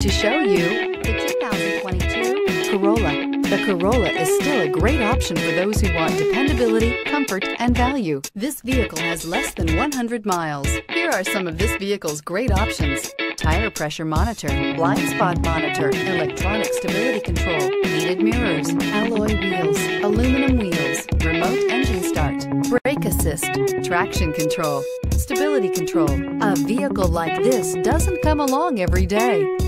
to show you the 2022 Corolla. The Corolla is still a great option for those who want dependability, comfort, and value. This vehicle has less than 100 miles. Here are some of this vehicle's great options. Tire pressure monitor, blind spot monitor, electronic stability control, heated mirrors, alloy wheels, aluminum wheels, remote engine start, brake assist, traction control, stability control. A vehicle like this doesn't come along every day.